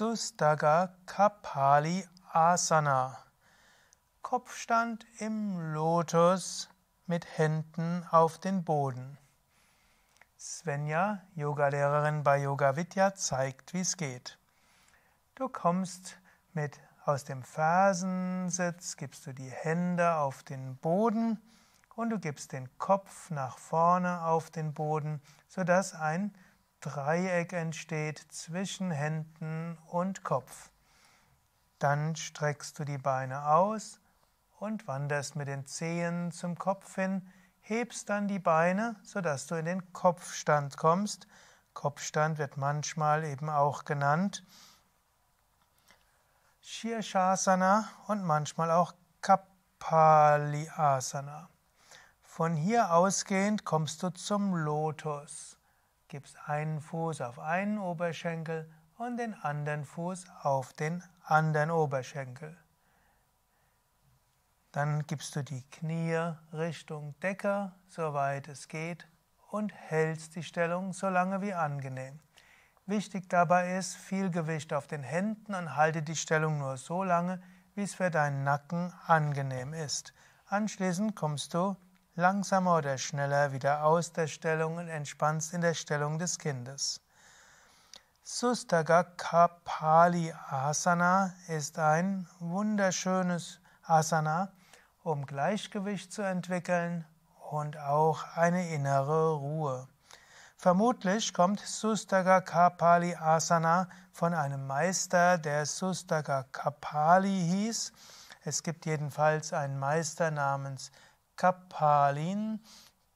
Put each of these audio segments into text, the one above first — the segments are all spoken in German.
Sustaga Kapali Asana. Kopfstand im Lotus mit Händen auf den Boden. Svenja, Yogalehrerin bei Yoga Vidya, zeigt, wie es geht. Du kommst mit aus dem Fersensitz, gibst du die Hände auf den Boden und du gibst den Kopf nach vorne auf den Boden, sodass ein Dreieck entsteht zwischen Händen und Kopf. Dann streckst du die Beine aus und wanderst mit den Zehen zum Kopf hin, hebst dann die Beine, sodass du in den Kopfstand kommst. Kopfstand wird manchmal eben auch genannt Shirshasana und manchmal auch Kapaliasana. Von hier ausgehend kommst du zum Lotus gibst einen Fuß auf einen Oberschenkel und den anderen Fuß auf den anderen Oberschenkel. Dann gibst du die Knie Richtung Decke, soweit es geht, und hältst die Stellung so lange wie angenehm. Wichtig dabei ist, viel Gewicht auf den Händen und halte die Stellung nur so lange, wie es für deinen Nacken angenehm ist. Anschließend kommst du langsamer oder schneller wieder aus der Stellung und entspannst in der Stellung des Kindes. Sustaga Kapali Asana ist ein wunderschönes Asana, um Gleichgewicht zu entwickeln und auch eine innere Ruhe. Vermutlich kommt Sustaga Kapali Asana von einem Meister, der Sustaga Kapali hieß. Es gibt jedenfalls einen Meister namens Kapalin,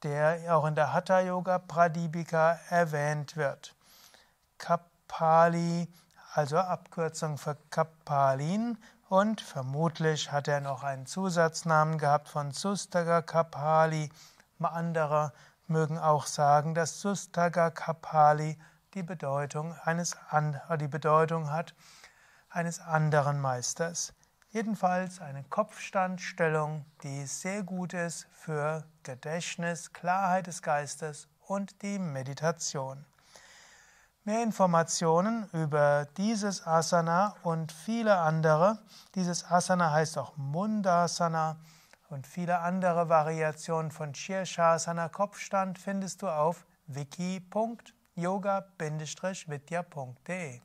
der auch in der Hatha Yoga Pradipika erwähnt wird. Kapali, also Abkürzung für Kapalin, und vermutlich hat er noch einen Zusatznamen gehabt von Sustaga Kapali. Andere mögen auch sagen, dass Sustaga Kapali die Bedeutung, eines, die Bedeutung hat eines anderen Meisters. Jedenfalls eine Kopfstandstellung, die sehr gut ist für Gedächtnis, Klarheit des Geistes und die Meditation. Mehr Informationen über dieses Asana und viele andere, dieses Asana heißt auch Mundasana und viele andere Variationen von Shirshasana Kopfstand findest du auf wiki.yoga-vidya.de